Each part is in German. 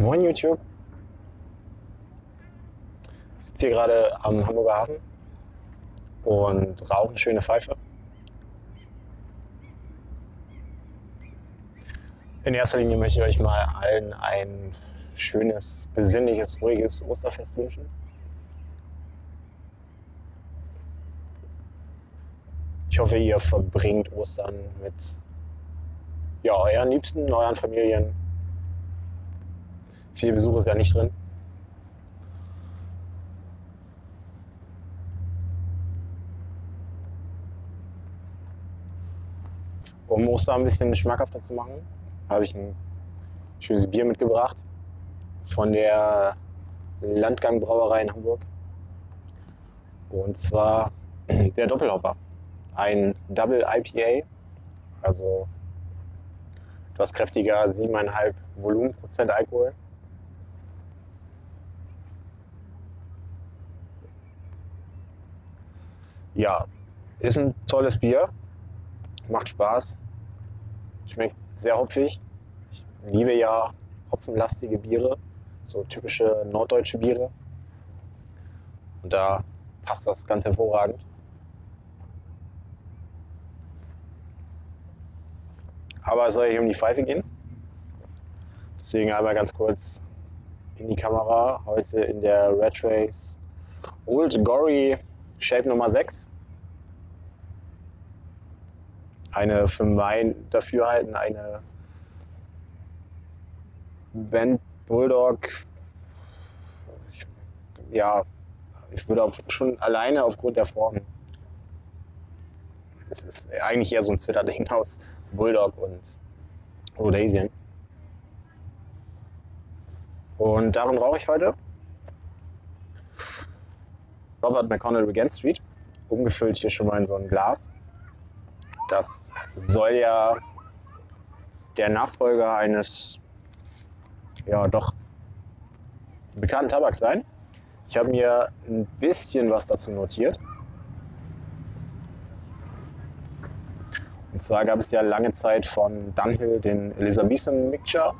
Moin YouTube. Ich sitze hier gerade am Hamburger Hafen und rauche eine schöne Pfeife. In erster Linie möchte ich euch mal allen ein schönes, besinnliches, ruhiges Osterfest wünschen. Ich hoffe, ihr verbringt Ostern mit ja, euren Liebsten, euren Familien. Viel Besuch ist ja nicht drin. Um Ostern ein bisschen schmackhafter zu machen, habe ich ein schönes Bier mitgebracht von der Landgang Brauerei in Hamburg. Und zwar der Doppelhopper. Ein Double IPA, also etwas kräftiger, 7,5 Volumenprozent Alkohol. Ja, ist ein tolles Bier, macht Spaß, schmeckt sehr hopfig. Ich liebe ja hopfenlastige Biere, so typische norddeutsche Biere. Und da passt das ganz hervorragend. Aber es soll hier um die Pfeife gehen. Deswegen einmal ganz kurz in die Kamera. Heute in der Red Race Old Gory Shape Nummer 6. Eine für mein Dafürhalten eine Band Bulldog. Ja, ich würde auch schon alleine aufgrund der Form. Es ist eigentlich eher so ein Twitter-Ding aus Bulldog und Rhodesian. Und darin rauche ich heute Robert McConnell Regent Street, umgefüllt hier schon mal in so ein Glas. Das soll ja der Nachfolger eines ja doch bekannten Tabaks sein. Ich habe mir ein bisschen was dazu notiert. Und zwar gab es ja lange Zeit von Dunhill den Elizabethan Mixture,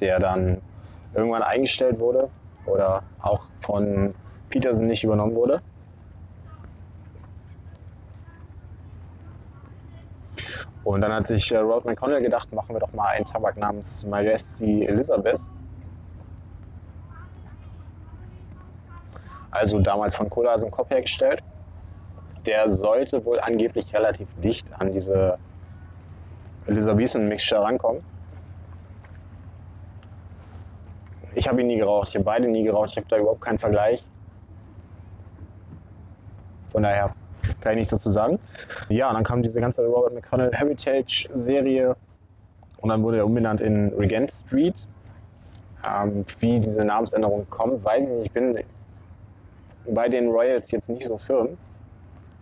der dann irgendwann eingestellt wurde oder auch von Peterson nicht übernommen wurde. Und dann hat sich äh, Robert McConnell gedacht, machen wir doch mal einen Tabak namens Majesty Elizabeth. Also damals von Cola aus Kopf hergestellt der sollte wohl angeblich relativ dicht an diese Elizabethan Mixture rankommen. Ich habe ihn nie geraucht, ich habe beide nie geraucht, ich habe da überhaupt keinen Vergleich. Von daher kann ich nichts dazu sagen. Ja, dann kam diese ganze Robert McConnell Heritage Serie und dann wurde er umbenannt in Regent Street. Ähm, wie diese Namensänderung kommt, weiß ich nicht. Ich bin bei den Royals jetzt nicht so firm.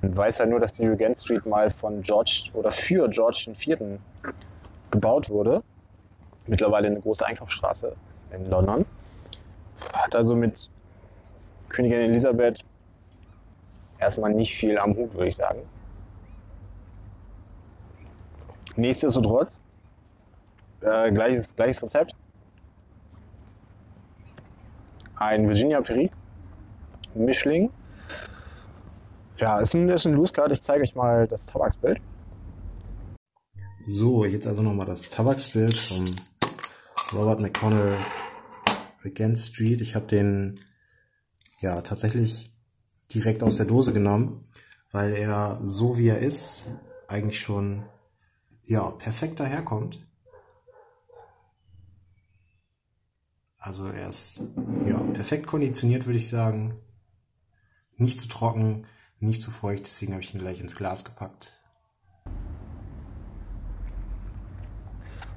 Und weiß halt nur, dass die Regent Street mal von George oder für George IV. gebaut wurde. Mittlerweile eine große Einkaufsstraße in London. Hat also mit Königin Elisabeth erstmal nicht viel am Hut, würde ich sagen. Nichtsdestotrotz, äh, gleiches, gleiches Rezept. Ein Virginia Perique Mischling ja, ist ein, ist ein Loose Card. Ich zeige euch mal das Tabaksbild. So, jetzt also nochmal das Tabaksbild vom Robert McConnell Regent Street. Ich habe den ja tatsächlich direkt aus der Dose genommen, weil er so wie er ist eigentlich schon ja perfekt daherkommt. Also er ist ja perfekt konditioniert, würde ich sagen. Nicht zu trocken, nicht zu feucht, deswegen habe ich ihn gleich ins Glas gepackt.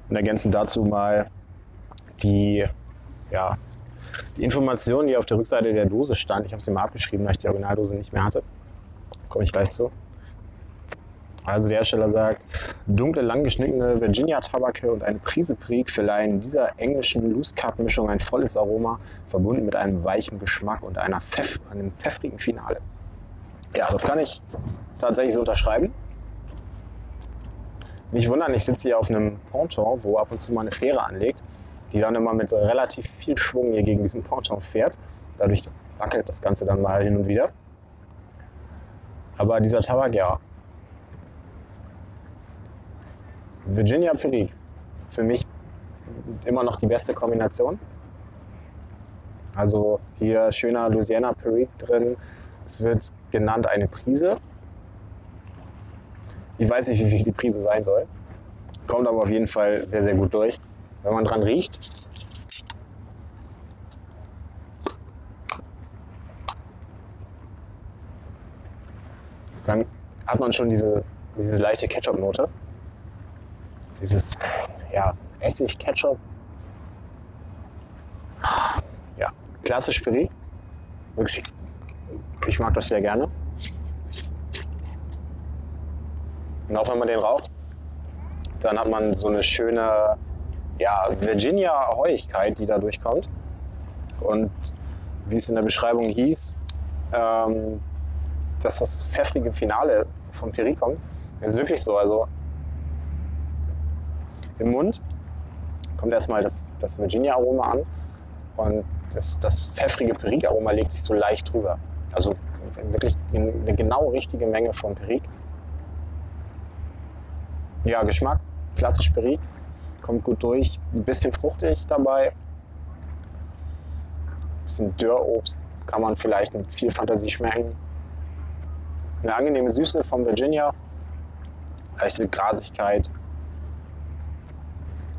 Und ergänzend dazu mal die, ja, die Information, die auf der Rückseite der Dose stand. Ich habe sie mal abgeschrieben, weil ich die Originaldose nicht mehr hatte. Komme ich gleich zu. Also der Hersteller sagt, dunkle, langgeschnittene Virginia-Tabake und eine Prise Prieg verleihen dieser englischen Loose Cup Mischung ein volles Aroma, verbunden mit einem weichen Geschmack und einer Pfeff, einem pfeffrigen Finale. Ja, das kann ich tatsächlich so unterschreiben. Nicht wundern, ich sitze hier auf einem Ponton, wo ab und zu mal eine Fähre anlegt. Die dann immer mit relativ viel Schwung hier gegen diesen Ponton fährt. Dadurch wackelt das Ganze dann mal hin und wieder. Aber dieser Tabak, ja. Virginia Perique. Für mich immer noch die beste Kombination. Also hier schöner Louisiana Perique drin. Es wird genannt eine Prise. Ich weiß nicht, wie viel die Prise sein soll. Kommt aber auf jeden Fall sehr, sehr gut durch. Wenn man dran riecht, dann hat man schon diese, diese leichte Ketchup-Note. Dieses ja, Essig-Ketchup. Ja, klassisch Piri. Wirklich, ich mag das sehr gerne. Und auch wenn man den raucht, dann hat man so eine schöne ja, Virginia-Heuigkeit, die da durchkommt. Und wie es in der Beschreibung hieß, ähm, dass das pfeffrige Finale vom Peri kommt. Ist wirklich so. Also im Mund kommt erstmal das, das Virginia-Aroma an und das, das pfeffrige Perique-Aroma legt sich so leicht drüber. Also wirklich eine genau richtige Menge von Perique. Ja, Geschmack, klassisch Perique, kommt gut durch, ein bisschen fruchtig dabei. Ein bisschen Dörrobst kann man vielleicht mit viel Fantasie schmecken. Eine angenehme Süße von Virginia, leichte Grasigkeit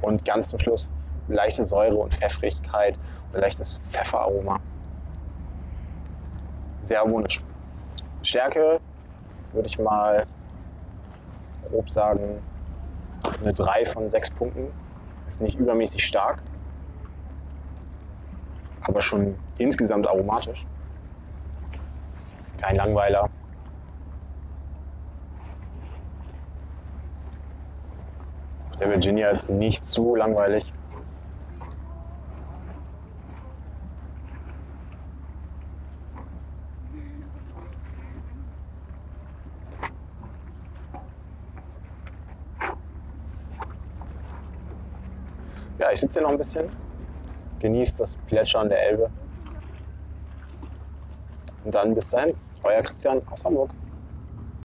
und ganz zum Schluss leichte Säure und Pfeffrigkeit und leichtes Pfefferaroma. Sehr harmonisch. Stärke würde ich mal grob sagen eine 3 von 6 Punkten. Ist nicht übermäßig stark, aber schon insgesamt aromatisch. Ist kein Langweiler. Der Virginia ist nicht zu langweilig. Ja, ich sitze hier noch ein bisschen, genieße das Plätschern der Elbe. Und dann bis dahin, euer Christian aus Hamburg.